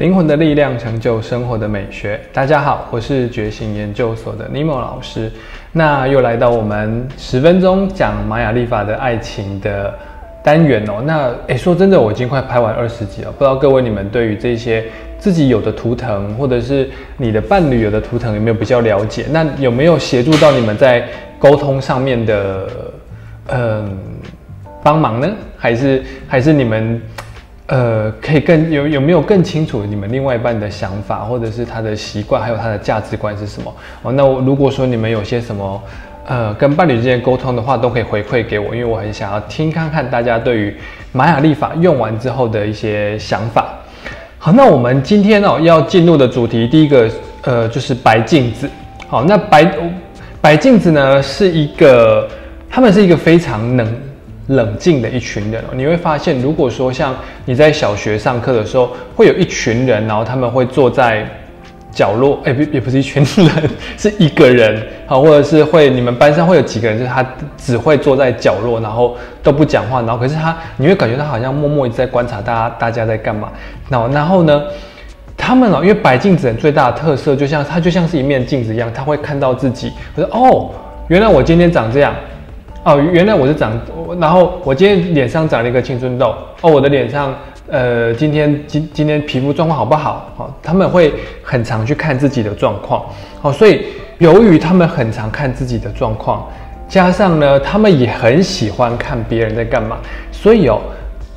灵魂的力量成就生活的美学。大家好，我是觉醒研究所的尼莫老师。那又来到我们十分钟讲玛雅历法的爱情的单元哦。那诶，说真的，我已经快拍完二十集了。不知道各位你们对于这些自己有的图腾，或者是你的伴侣有的图腾，有没有比较了解？那有没有协助到你们在沟通上面的嗯帮忙呢？还是还是你们？呃，可以更有有没有更清楚你们另外一半的想法，或者是他的习惯，还有他的价值观是什么？哦，那我如果说你们有些什么呃跟伴侣之间沟通的话，都可以回馈给我，因为我很想要听看看大家对于玛雅历法用完之后的一些想法。好，那我们今天哦要进入的主题，第一个呃就是白镜子。好，那白白镜子呢是一个，他们是一个非常能。冷静的一群人哦，你会发现，如果说像你在小学上课的时候，会有一群人，然后他们会坐在角落，哎，不，也不是一群人，是一个人，好，或者是会你们班上会有几个人，就是他只会坐在角落，然后都不讲话，然后可是他，你会感觉他好像默默一直在观察大家，大家在干嘛。然后，然后呢，他们哦，因为白镜子人最大的特色，就像他就像是一面镜子一样，他会看到自己，他说哦，原来我今天长这样。哦，原来我是长，然后我今天脸上长了一个青春痘。哦，我的脸上，呃，今天今今天皮肤状况好不好？哦，他们会很常去看自己的状况。哦，所以由于他们很常看自己的状况，加上呢，他们也很喜欢看别人在干嘛，所以哦，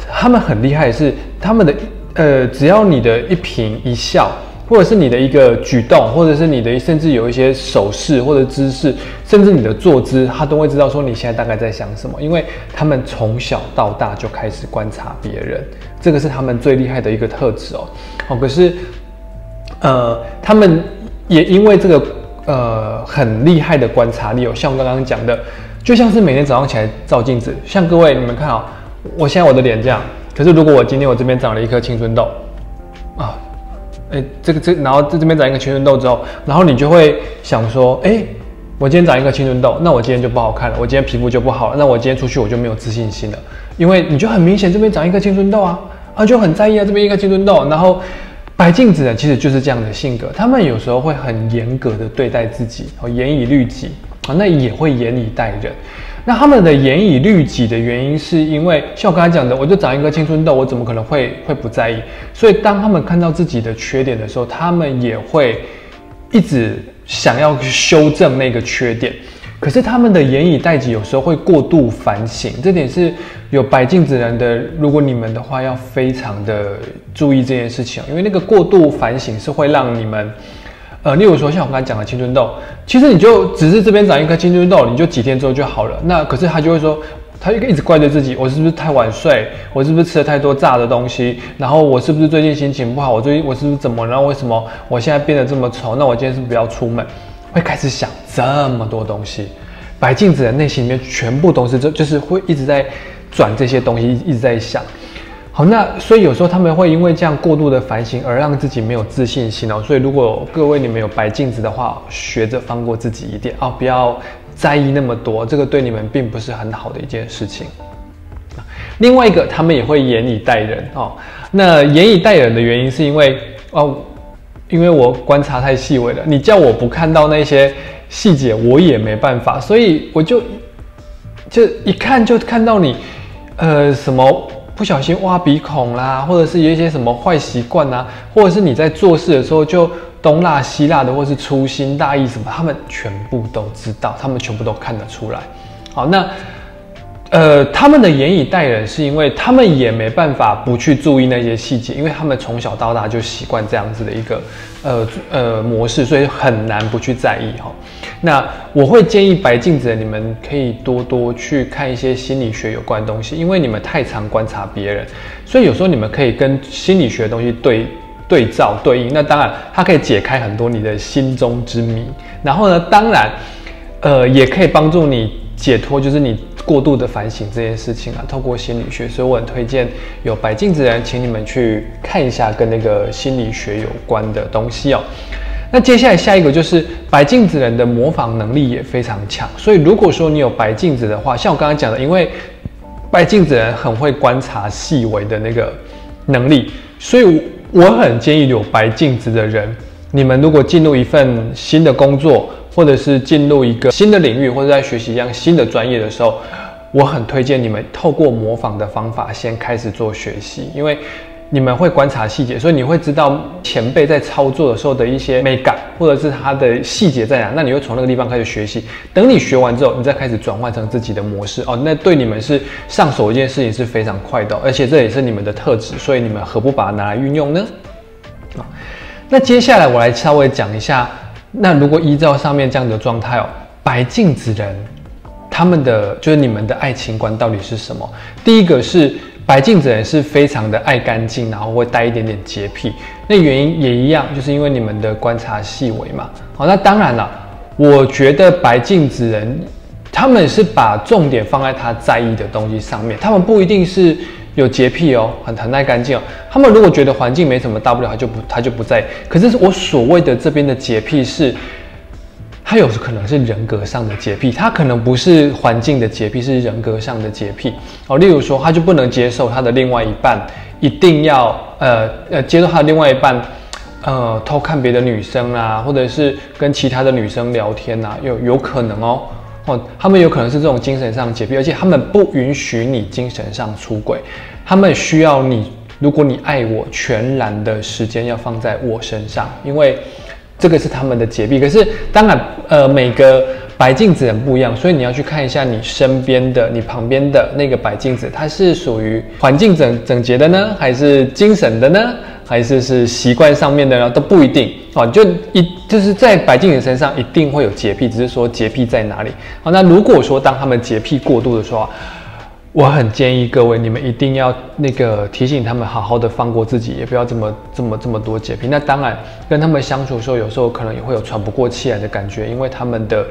他们很厉害是，他们的呃，只要你的一颦一笑。或者是你的一个举动，或者是你的甚至有一些手势或者姿势，甚至你的坐姿，他都会知道说你现在大概在想什么，因为他们从小到大就开始观察别人，这个是他们最厉害的一个特质哦。哦，可是，呃，他们也因为这个呃很厉害的观察力哦，像我刚刚讲的，就像是每天早上起来照镜子，像各位你们看啊，我现在我的脸这样，可是如果我今天我这边长了一颗青春痘。哎，这个这，然后在这边长一个青春痘之后，然后你就会想说，哎，我今天长一个青春痘，那我今天就不好看了，我今天皮肤就不好了，那我今天出去我就没有自信心了，因为你就很明显这边长一个青春痘啊，啊就很在意啊这边一个青春痘，然后白镜子呢其实就是这样的性格，他们有时候会很严格的对待自己，严以律己啊，那也会严以待人。那他们的严以律己的原因，是因为像我刚才讲的，我就长一个青春痘，我怎么可能会会不在意？所以当他们看到自己的缺点的时候，他们也会一直想要去修正那个缺点。可是他们的严以待己有时候会过度反省，这点是有白镜子人的，如果你们的话要非常的注意这件事情，因为那个过度反省是会让你们。呃，例如说像我刚才讲的青春痘，其实你就只是这边长一颗青春痘，你就几天之后就好了。那可是他就会说，他一个一直怪罪自己，我是不是太晚睡？我是不是吃了太多炸的东西？然后我是不是最近心情不好？我最近我是不是怎么？然后为什么我现在变得这么丑？那我今天是不是不要出门？会开始想这么多东西，白镜子的内心里面全部都是这，就是会一直在转这些东西，一直在想。好，那所以有时候他们会因为这样过度的反省而让自己没有自信心哦。所以如果各位你们有白镜子的话，学着放过自己一点啊，不要在意那么多，这个对你们并不是很好的一件事情。另外一个，他们也会严以待人哦。那严以待人的原因是因为哦，因为我观察太细微了，你叫我不看到那些细节，我也没办法，所以我就就一看就看到你呃什么。不小心挖鼻孔啦，或者是有一些什么坏习惯啊，或者是你在做事的时候就东拉西拉的，或是粗心大意什么，他们全部都知道，他们全部都看得出来。好，那。呃，他们的严以待人，是因为他们也没办法不去注意那些细节，因为他们从小到大就习惯这样子的一个呃呃模式，所以很难不去在意哈。那我会建议白镜子的，你们可以多多去看一些心理学有关的东西，因为你们太常观察别人，所以有时候你们可以跟心理学的东西对对照对应。那当然，它可以解开很多你的心中之谜。然后呢，当然，呃，也可以帮助你解脱，就是你。过度的反省这件事情啊，透过心理学，所以我很推荐有白镜子的人，请你们去看一下跟那个心理学有关的东西哦。那接下来下一个就是白镜子人的模仿能力也非常强，所以如果说你有白镜子的话，像我刚刚讲的，因为白镜子人很会观察细微的那个能力，所以我很建议有白镜子的人，你们如果进入一份新的工作，或者是进入一个新的领域，或者在学习一样新的专业的时候，我很推荐你们透过模仿的方法先开始做学习，因为。你们会观察细节，所以你会知道前辈在操作的时候的一些美感，或者是他的细节在哪。那你会从那个地方开始学习。等你学完之后，你再开始转换成自己的模式哦。那对你们是上手一件事情是非常快的，而且这也是你们的特质，所以你们何不把它拿来运用呢？啊，那接下来我来稍微讲一下，那如果依照上面这样的状态哦，白镜子人他们的就是你们的爱情观到底是什么？第一个是。白镜子人是非常的爱干净，然后会带一点点洁癖。那原因也一样，就是因为你们的观察细微嘛。好，那当然了，我觉得白镜子人他们是把重点放在他在意的东西上面，他们不一定是有洁癖哦，很很爱干净哦。他们如果觉得环境没什么大不了，他就不他就不在。可是我所谓的这边的洁癖是。他有可能是人格上的洁癖，他可能不是环境的洁癖，是人格上的洁癖哦。例如说，他就不能接受他的另外一半一定要呃呃接受他的另外一半呃偷看别的女生啊，或者是跟其他的女生聊天啊，有有可能哦哦，他们有可能是这种精神上洁癖，而且他们不允许你精神上出轨，他们需要你，如果你爱我，全然的时间要放在我身上，因为。这个是他们的洁癖，可是当然，呃，每个白镜子人不一样，所以你要去看一下你身边的、你旁边的那个白镜子，它是属于环境整整洁的呢，还是精神的呢，还是是习惯上面的呢？都不一定啊。就一就是在白敬宇身上一定会有洁癖，只是说洁癖在哪里。好，那如果说当他们洁癖过度的时候。我很建议各位，你们一定要那个提醒他们，好好的放过自己，也不要这么这么这么多洁癖。那当然，跟他们相处的时候，有时候可能也会有喘不过气来的感觉，因为他们的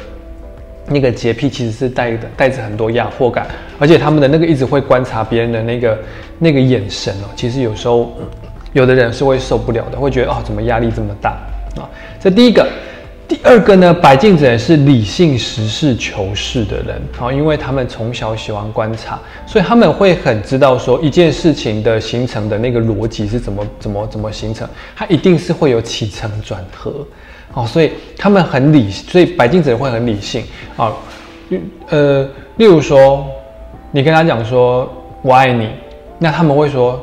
那个洁癖其实是带的带着很多压迫感，而且他们的那个一直会观察别人的那个那个眼神哦，其实有时候有的人是会受不了的，会觉得哦，怎么压力这么大啊？这第一个。第二个呢，白镜子人是理性、实事求是的人，啊，因为他们从小喜欢观察，所以他们会很知道说一件事情的形成的那个逻辑是怎么、怎么、怎么形成，它一定是会有起承转合，哦，所以他们很理，所以白镜子人会很理性，啊，呃，例如说，你跟他讲说我爱你，那他们会说，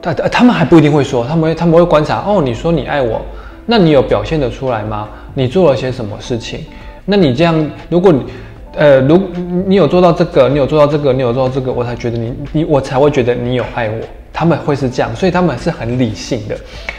他他们还不一定会说，他们会他们会观察，哦，你说你爱我，那你有表现得出来吗？你做了些什么事情？那你这样，如果你，呃，如你有做到这个，你有做到这个，你有做到这个，我才觉得你，你我才会觉得你有爱我。他们会是这样，所以他们是很理性的。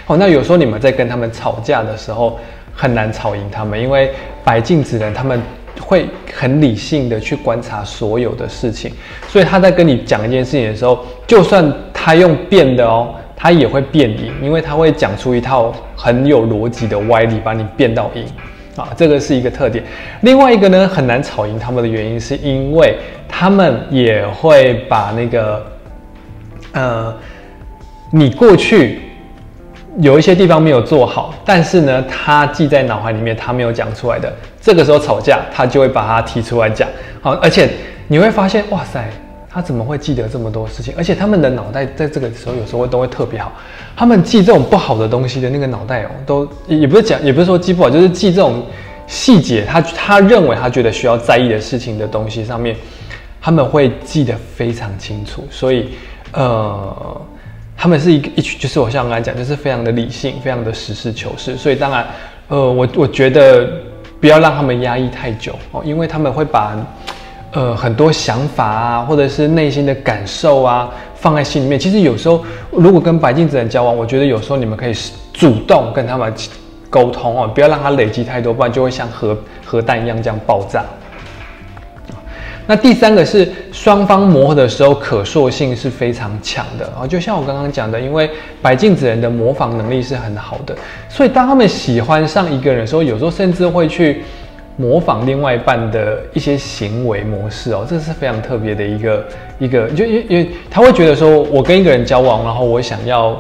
哦，那有时候你们在跟他们吵架的时候，很难吵赢他们，因为白镜子人他们会很理性的去观察所有的事情，所以他在跟你讲一件事情的时候，就算他用变的哦。他也会变赢，因为他会讲出一套很有逻辑的歪理，把你变到赢啊，这个是一个特点。另外一个呢，很难吵赢他们的原因，是因为他们也会把那个，呃，你过去有一些地方没有做好，但是呢，他记在脑海里面，他没有讲出来的，这个时候吵架，他就会把它提出来讲。好，而且你会发现，哇塞。他怎么会记得这么多事情？而且他们的脑袋在这个时候有时候都会特别好。他们记这种不好的东西的那个脑袋哦，都也不是讲，也不是说记不好，就是记这种细节。他他认为他觉得需要在意的事情的东西上面，他们会记得非常清楚。所以，呃，他们是一个一群，就是我像刚才讲，就是非常的理性，非常的实事求是。所以当然，呃，我我觉得不要让他们压抑太久哦，因为他们会把。呃，很多想法啊，或者是内心的感受啊，放在心里面。其实有时候，如果跟白镜子人交往，我觉得有时候你们可以主动跟他们沟通哦，不要让他累积太多，不然就会像核核弹一样这样爆炸。那第三个是双方磨合的时候，可塑性是非常强的啊，就像我刚刚讲的，因为白镜子人的模仿能力是很好的，所以当他们喜欢上一个人的时候，有时候甚至会去。模仿另外一半的一些行为模式哦，这是非常特别的一个一个，就因因为他会觉得说，我跟一个人交往，然后我想要，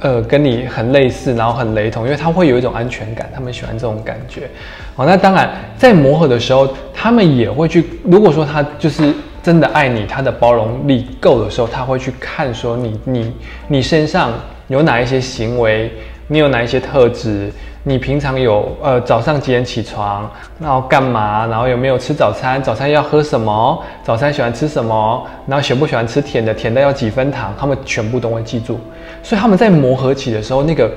呃，跟你很类似，然后很雷同，因为他会有一种安全感，他们喜欢这种感觉。好，那当然在磨合的时候，他们也会去，如果说他就是真的爱你，他的包容力够的时候，他会去看说你你你身上有哪一些行为，你有哪一些特质，你平常有呃早上几点起床，然后干嘛，然后有没有吃早餐，早餐要喝什么，早餐喜欢吃什么，然后喜不喜欢吃甜的，甜的要几分糖，他们全部都会记住。所以他们在磨合期的时候，那个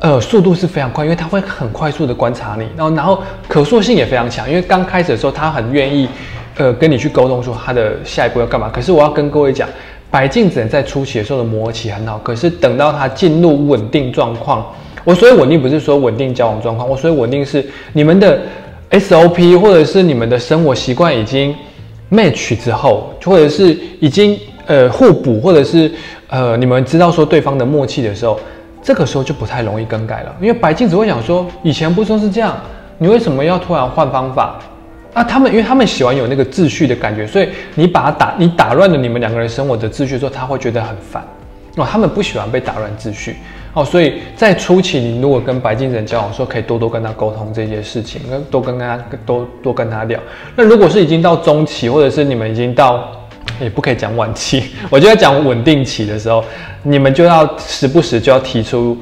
呃速度是非常快，因为他会很快速的观察你，然后然后可塑性也非常强，因为刚开始的时候他很愿意。呃，跟你去沟通说他的下一步要干嘛？可是我要跟各位讲，白镜子在初期的时候的磨合期很好，可是等到他进入稳定状况，我所以稳定不是说稳定交往状况，我所以稳定是你们的 SOP 或者是你们的生活习惯已经 match 之后，或者是已经呃互补，或者是呃你们知道说对方的默契的时候，这个时候就不太容易更改了，因为白镜子会想说，以前不都是这样，你为什么要突然换方法？啊，他们因为他们喜欢有那个秩序的感觉，所以你把他打，你打乱了你们两个人生活的秩序之后，他会觉得很烦哦。他们不喜欢被打乱秩序哦，所以在初期，你如果跟白金人交往，说可以多多跟他沟通这些事情，跟多跟他多多跟他聊。那如果是已经到中期，或者是你们已经到也不可以讲晚期，我就要讲稳定期的时候，你们就要时不时就要提出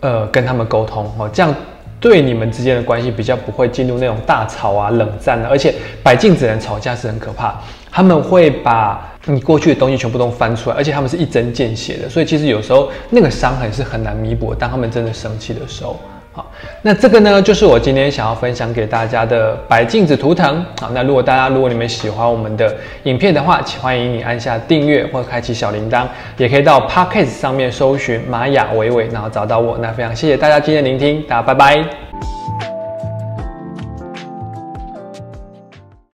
呃跟他们沟通哦，这样。对你们之间的关系比较不会进入那种大吵啊、冷战的，而且摆镜子人吵架是很可怕，他们会把你过去的东西全部都翻出来，而且他们是一针见血的，所以其实有时候那个伤痕是很难弥补。当他们真的生气的时候，好，那这个呢就是我今天想要分享给大家的白镜子图腾。好，那如果大家如果你们喜欢我们的影片的话，请欢迎你按下订阅或开启小铃铛，也可以到 Podcast 上面搜寻玛雅伟伟，然后找到我。那非常谢谢大家今天聆听，大家拜拜。